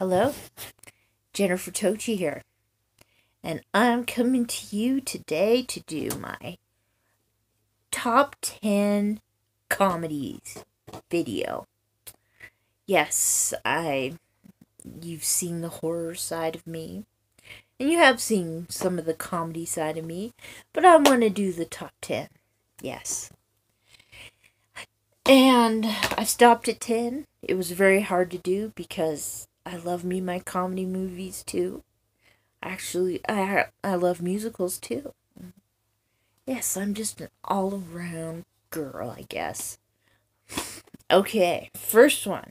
Hello, Jennifer Tochi here, and I'm coming to you today to do my top 10 comedies video. Yes, I you've seen the horror side of me, and you have seen some of the comedy side of me, but I want to do the top 10. Yes. And I stopped at 10. It was very hard to do because I love me my comedy movies too. Actually, I I love musicals too. Yes, I'm just an all around girl, I guess. Okay, first one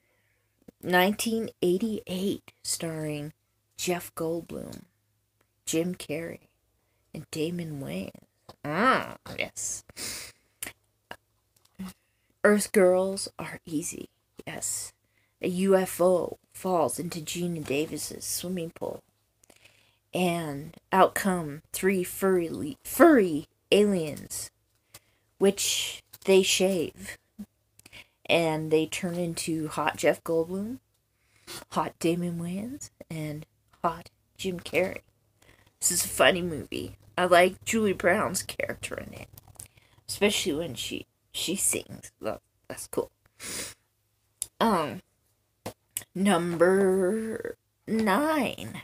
1988, starring Jeff Goldblum, Jim Carrey, and Damon Wayans. Ah, yes. Earth Girls Are Easy. Yes. A UFO falls into Geena Davis's swimming pool. And out come three furry, furry aliens, which they shave. And they turn into hot Jeff Goldblum, hot Damon Wayans, and hot Jim Carrey. This is a funny movie. I like Julie Brown's character in it, especially when she she sings. That's cool. Um, Number nine.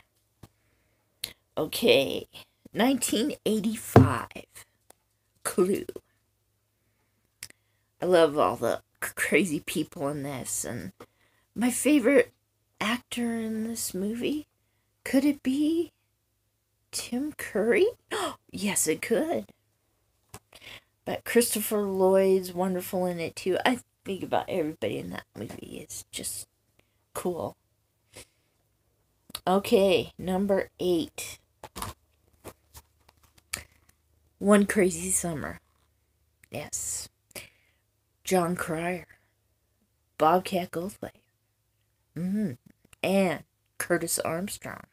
Okay, 1985. Clue. I love all the crazy people in this, and my favorite actor in this movie could it be Tim Curry? yes, it could. But Christopher Lloyd's wonderful in it too. I think about everybody in that movie. It's just Cool. Okay, number eight. One Crazy Summer. Yes. Jon Cryer. Bobcat Goldthwait. Mm-hmm. And Curtis Armstrong.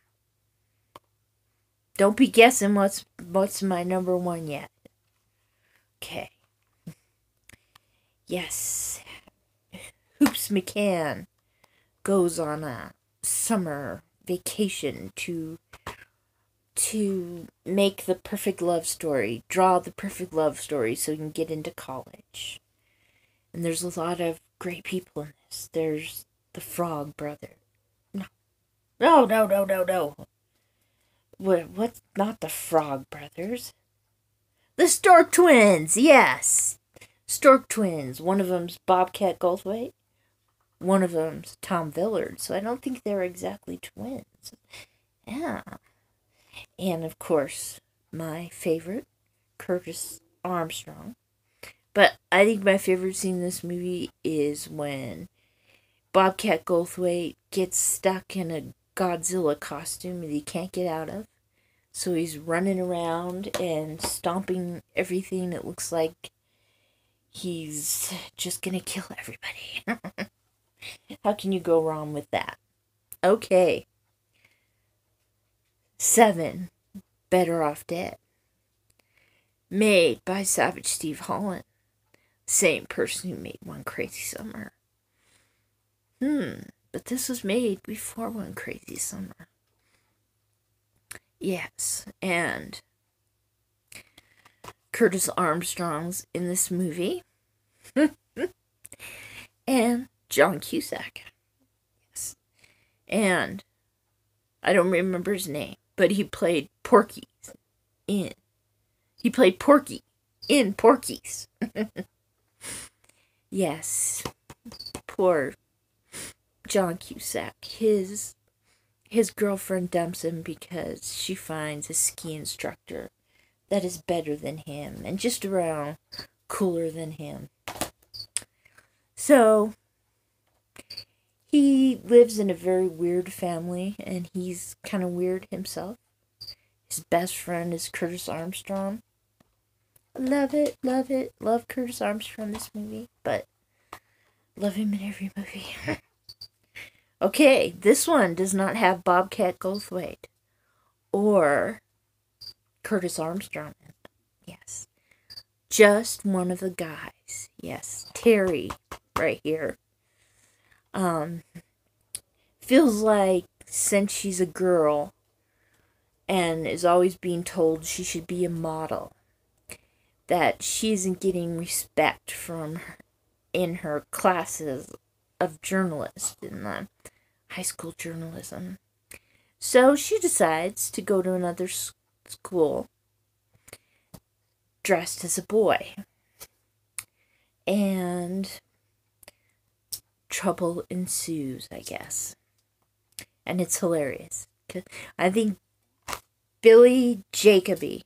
Don't be guessing what's what's my number one yet. Okay. Yes. Hoops McCann goes on a summer vacation to to make the perfect love story, draw the perfect love story so he can get into college. And there's a lot of great people in this. There's the Frog Brother. No. No, no, no, no, no. What what's not the Frog Brothers? The Stork Twins, yes. Stork Twins. One of them's Bobcat Goldthwait one of them's Tom Villard, so I don't think they're exactly twins. Yeah. And of course, my favorite, Curtis Armstrong. But I think my favorite scene in this movie is when Bobcat Goldthwait gets stuck in a Godzilla costume that he can't get out of. So he's running around and stomping everything that looks like he's just gonna kill everybody. How can you go wrong with that? Okay. Seven. Better Off Dead. Made by Savage Steve Holland. Same person who made One Crazy Summer. Hmm, but this was made before One Crazy Summer. Yes, and Curtis Armstrong's in this movie. and John Cusack. Yes. And I don't remember his name, but he played Porky in. He played Porky in Porky's. yes. Poor John Cusack. His his girlfriend dumps him because she finds a ski instructor that is better than him and just around cooler than him. So he lives in a very weird family and he's kind of weird himself. His best friend is Curtis Armstrong. Love it, love it, love Curtis Armstrong this movie, but love him in every movie. okay, this one does not have Bobcat Goldthwait or Curtis Armstrong. Yes. Just one of the guys. Yes, Terry right here um, feels like since she's a girl and is always being told she should be a model that she isn't getting respect from her, in her classes of journalist in the high school journalism. So she decides to go to another school dressed as a boy. And trouble ensues, I guess. And it's hilarious. I think Billy Jacoby,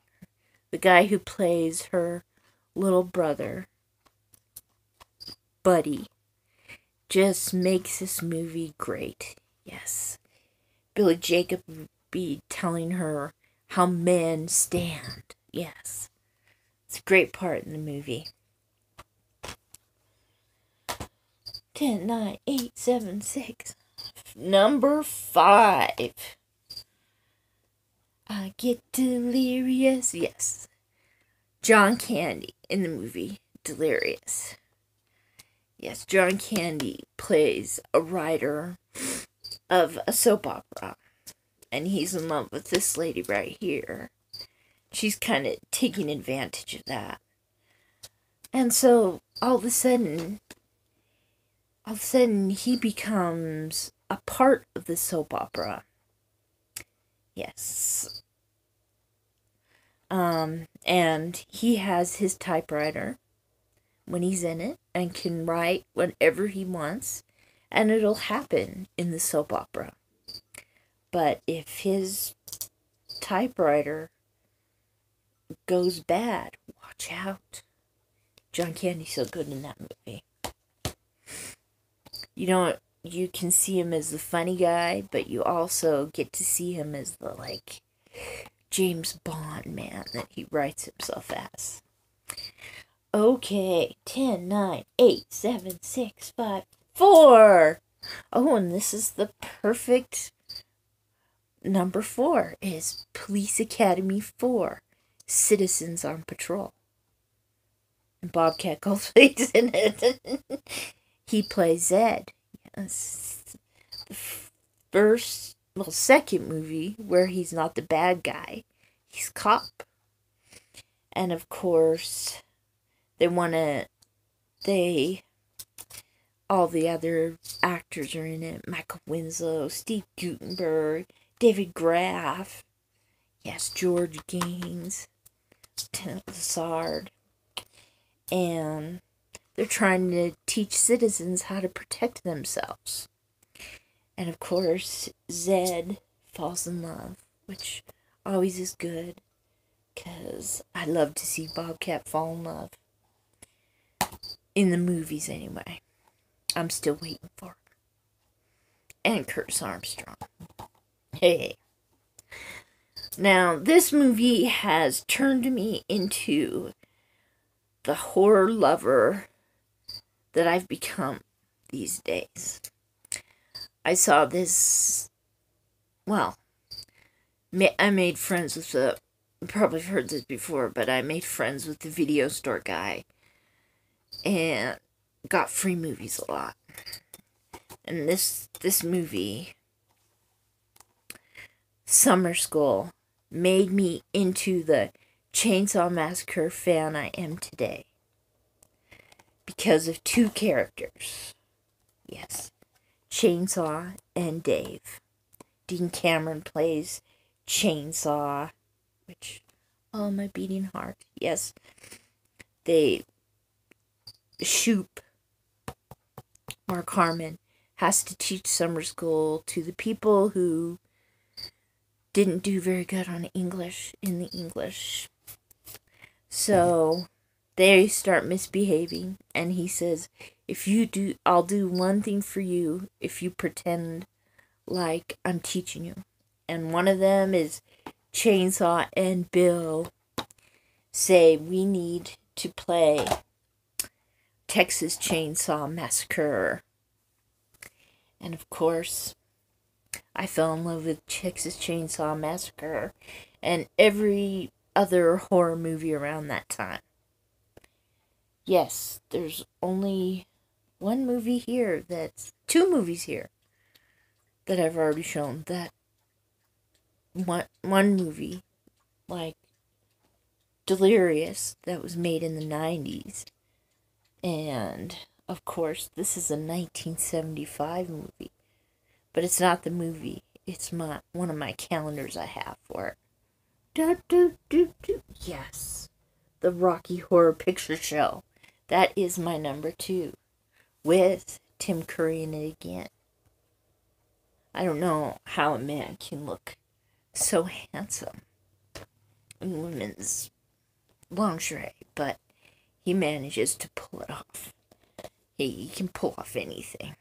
the guy who plays her little brother, Buddy, just makes this movie great. Yes. Billy Jacoby telling her how men stand. Yes. It's a great part in the movie. 10, 9, 8, 7, 6. Number 5. I get delirious. Yes. John Candy in the movie Delirious. Yes, John Candy plays a writer of a soap opera. And he's in love with this lady right here. She's kind of taking advantage of that. And so all of a sudden, all of a sudden, he becomes a part of the soap opera. Yes. Um, and he has his typewriter when he's in it and can write whatever he wants, and it'll happen in the soap opera. But if his typewriter goes bad, watch out. John Candy's so good in that movie you know you can see him as the funny guy, but you also get to see him as the like James Bond man that he writes himself as. Okay, 10, 9, 8, 7, 6, 5, 4. Oh, and this is the perfect number 4 is Police Academy 4, Citizens on Patrol. And Bobcat Goldthwait's in it. he plays Zed. Yes. The first, well, second movie where he's not the bad guy, he's cop. And of course, they want to, they, all the other actors are in it Michael Winslow, Steve Guttenberg, David Graf, yes, George Gaynes, Lieutenant Lassard, and they're trying to teach citizens how to protect themselves. And of course, Zed falls in love, which always is good because I love to see Bobcat fall in love. In the movies, anyway. I'm still waiting for it. And Curtis Armstrong. Hey. Now, this movie has turned me into the horror lover that I've become these days. I saw this, well, I made friends with the, probably heard this before, but I made friends with the video store guy and got free movies a lot. And this, this movie, Summer School, made me into the Chainsaw Massacre fan I am today because of two characters. Yes, Chainsaw and Dave. Dean Cameron plays Chainsaw, which, oh, my beating heart. Yes, they, Shoop, Mark Harmon, has to teach summer school to the people who didn't do very good on English in the English. So they start misbehaving and he says if you do i'll do one thing for you if you pretend like i'm teaching you. And one of them is chainsaw and bill say we need to play texas chainsaw massacre. And of course i fell in love with texas chainsaw massacre and every other horror movie around that time yes, there's only one movie here that's two movies here that I've already shown that one one movie like Delirious that was made in the 90s and of course this is a 1975 movie but it's not the movie. It's my one of my calendars I have for it. Do, do, do, do. yes. The Rocky Horror Picture Show that is my number 2 with Tim Curry in it again I don't know how a man can look so handsome in women's lingerie, but he manages to pull it off. He, he can pull off anything.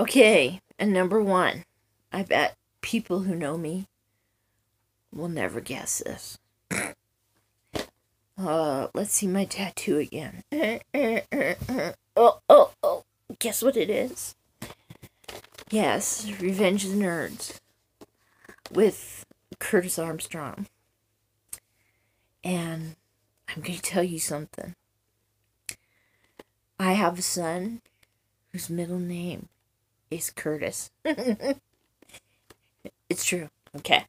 Okay, and number one, I bet people who know me will never guess this. Uh, let's see my tattoo again. oh, oh, oh. Guess what it is? Yes, Revenge of the Nerds with Curtis Armstrong. And I'm going to tell you something. I have a son whose middle name is Curtis. it's true. Okay.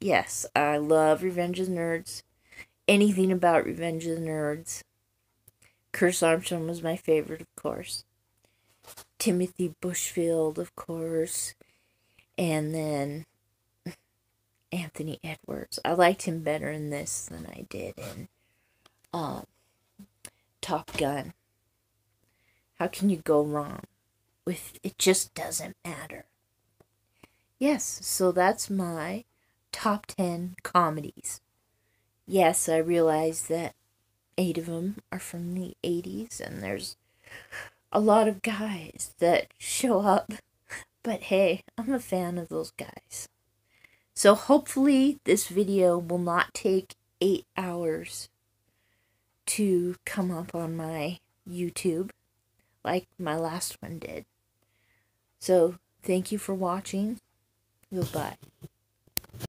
Yes, I love Revenge of the Nerds. Anything about Revenge of the Nerds. Curtis Armstrong was my favorite, of course. Timothy Busfield, of course. And then Anthony Edwards. I liked him better in this than I did in um, Top Gun. How can you go wrong with it? Just doesn't matter. Yes, so that's my top 10 comedies. Yes, I realize that eight of them are from the 80s, and there's a lot of guys that show up. But hey, I'm a fan of those guys. So hopefully this video will not take eight hours to come up on my YouTube like my last one did. So thank you for watching. Goodbye.